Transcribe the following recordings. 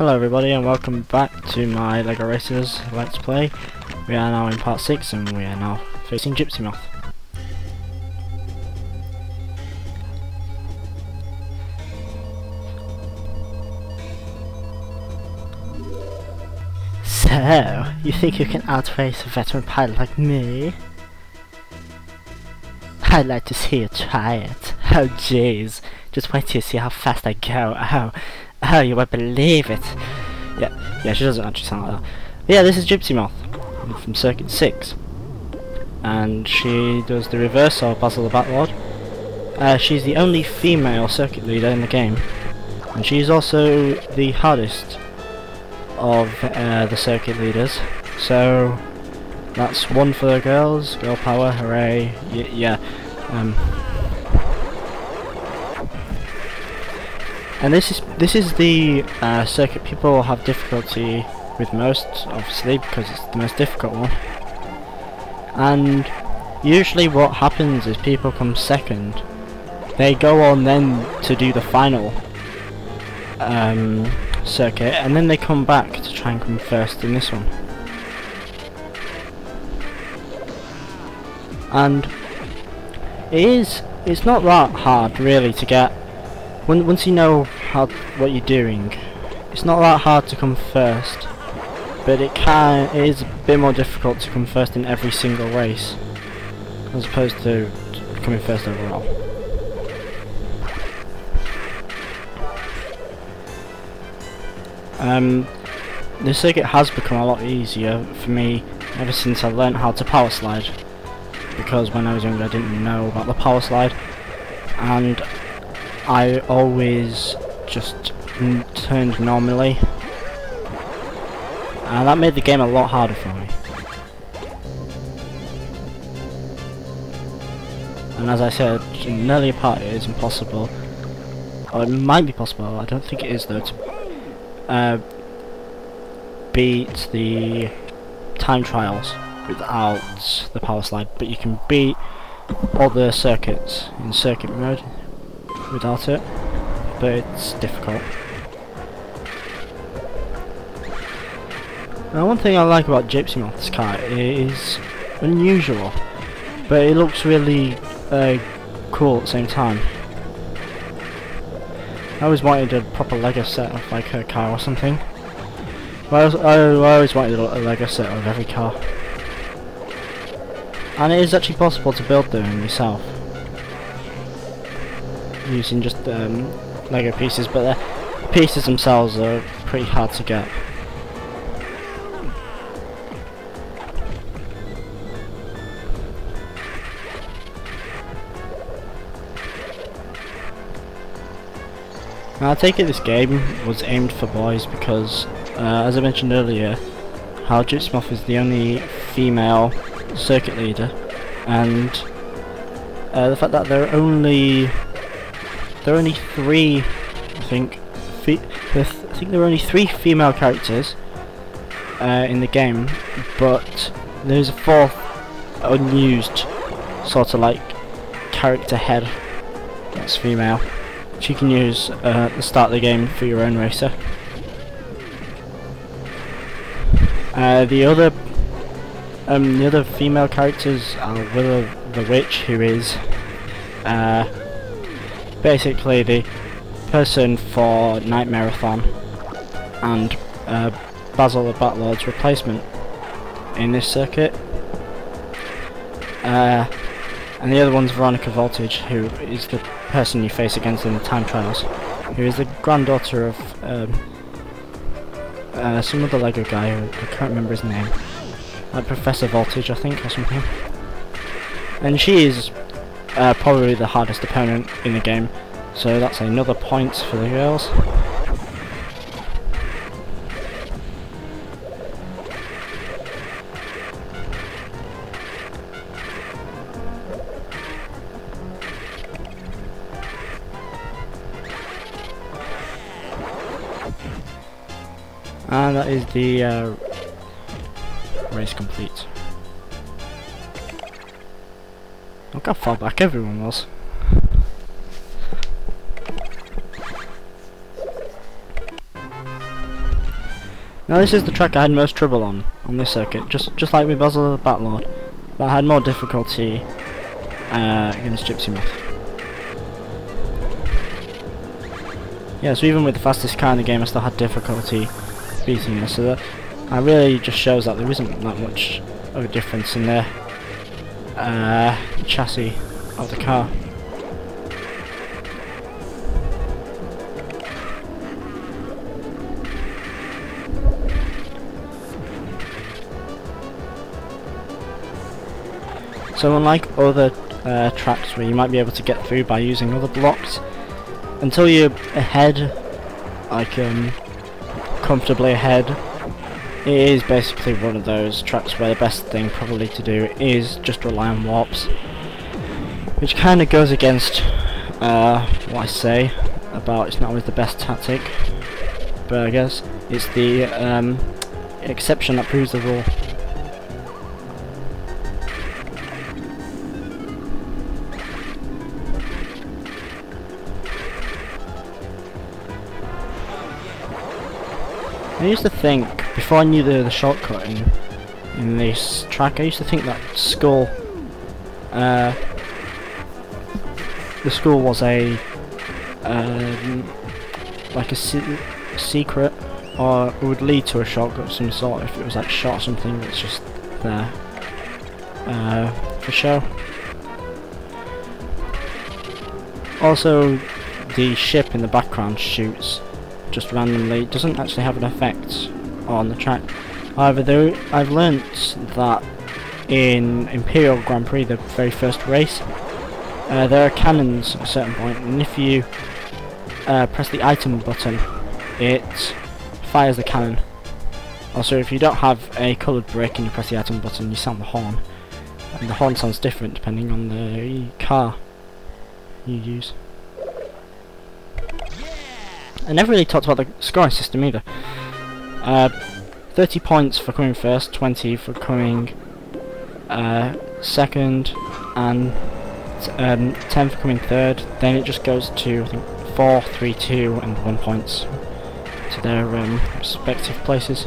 Hello everybody and welcome back to my LEGO Racers Let's Play. We are now in part 6 and we are now facing Gypsy Moth. So, you think you can outrace a veteran pilot like me? I'd like to see you try it. Oh jeez. Just wait till you see how fast I go. Oh, oh, you won't believe it. Yeah, yeah, she doesn't actually sound like that. But yeah, this is Gypsy Moth from Circuit 6. And she does the reverse of Basil the Batlord. Uh, she's the only female circuit leader in the game. And she's also the hardest of uh, the circuit leaders. So that's one for the girls. Girl power, hooray! Y yeah. Um, and this is this is the uh, circuit people have difficulty with most, obviously, because it's the most difficult one. And usually, what happens is people come second. They go on then to do the final um, circuit, and then they come back to try and come first in this one. And it is it's not that hard really to get when, once you know how what you're doing it's not that hard to come first but it can it is a bit more difficult to come first in every single race as opposed to coming first overall. Um, the circuit has become a lot easier for me ever since I learned how to power slide because when I was younger I didn't know about the power slide and I always just turned normally. And that made the game a lot harder for me. And as I said in an earlier part it is impossible. Or it might be possible, I don't think it is though to uh, beat the time trials without the power slide, but you can beat all the circuits in circuit mode without it, but it's difficult. Now one thing I like about Gypsy Moth's car is unusual, but it looks really uh, cool at the same time. I always wanted a proper Lego set of like her car or something. I, I always wanted a Lego set of every car. And it is actually possible to build them yourself. Using just um, Lego pieces, but the pieces themselves are pretty hard to get. Now I take it this game was aimed for boys because, uh, as I mentioned earlier, Hal Gypsy is the only female circuit leader and uh, the fact that there are only there are only three I think I think there are only three female characters uh, in the game but there's a fourth unused sort of like character head that's female. Which you can use uh, at the start of the game for your own racer. Uh, the other um, the other female characters are Willow the Witch, who is uh, basically the person for Night Marathon, and uh, Basil the Batlord's replacement in this circuit. Uh, and the other one's Veronica Voltage, who is the person you face against in the time trials, who is the granddaughter of um, uh, some other Lego guy, who I can't remember his name like Professor Voltage I think or something. And she is uh, probably the hardest opponent in the game, so that's another point for the girls. And that is the uh, race complete. Look how far back everyone was. Now this is the track I had most trouble on, on this circuit, just just like with Basil the Batlord, but I had more difficulty uh, against Gypsy Moth. Yeah, so even with the fastest car in the game I still had difficulty beating her, so that uh, really just shows that there isn't that much of a difference in the uh, chassis of the car. So unlike other uh, tracks where you might be able to get through by using other blocks, until you're ahead, like um, comfortably ahead, it is basically one of those tracks where the best thing probably to do is just rely on warps. Which kind of goes against uh, what I say about it's not always the best tactic, but I guess it's the um, exception that proves the rule. I used to think, before I knew the, the shortcut in, in this track, I used to think that Skull, uh, the Skull was a, um, like a se secret, or would lead to a shortcut of some sort if it was like shot or something that's just there, uh, for show. Also, the ship in the background shoots just randomly It doesn't actually have an effect on the track. However, though I've learnt that in Imperial Grand Prix, the very first race, uh, there are cannons at a certain point, and if you uh, press the item button, it fires the cannon. Also, if you don't have a coloured brick and you press the item button, you sound the horn. And the horn sounds different depending on the car you use. I never really talked about the scoring system either. Uh, 30 points for coming first, 20 for coming uh, second, and um, 10 for coming third. Then it just goes to I think 4, 3, 2, and 1 points to their um, respective places.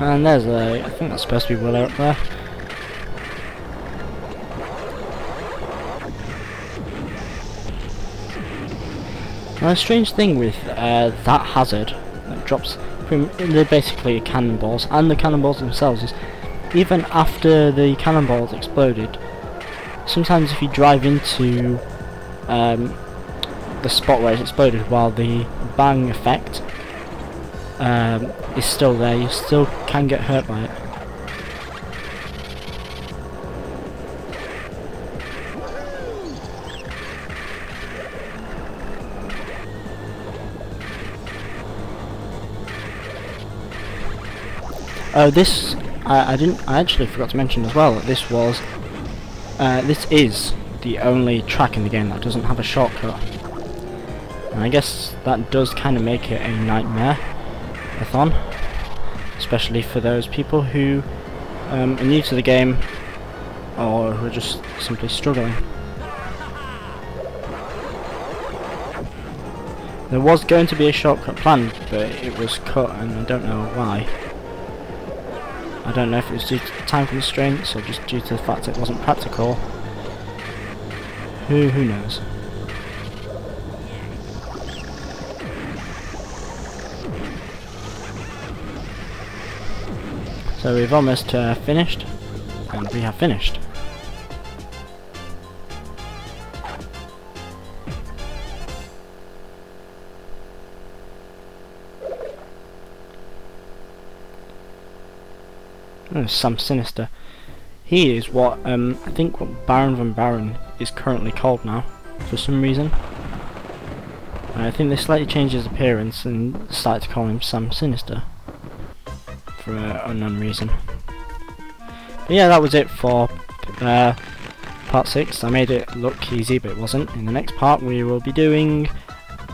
And there's a, I think that's supposed to be Willow up there. Now, a strange thing with uh, that hazard that drops, they're basically cannonballs, and the cannonballs themselves is, even after the cannonballs exploded, sometimes if you drive into um, the spot where it exploded while the bang effect um, is still there, you still can get hurt by it. Oh, this I, I didn't. I actually forgot to mention as well that this was. Uh, this is the only track in the game that doesn't have a shortcut. And I guess that does kind of make it a nightmare a especially for those people who um, are new to the game or who are just simply struggling. There was going to be a shortcut planned, but it was cut and I don't know why. I don't know if it was due to time constraints or just due to the fact it wasn't practical. Who, who knows? So we've almost uh, finished, and we have finished. Sam Sinister. He is what um, I think what Baron von Baron is currently called now, for some reason. I think they slightly changed his appearance and started to call him Sam Sinister for uh, unknown reason. But yeah, that was it for uh, part 6. I made it look easy, but it wasn't. In the next part, we will be doing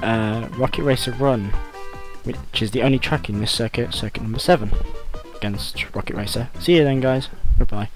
uh, Rocket Racer Run, which is the only track in this circuit, circuit number 7. Against Rocket Racer. See you then guys, goodbye.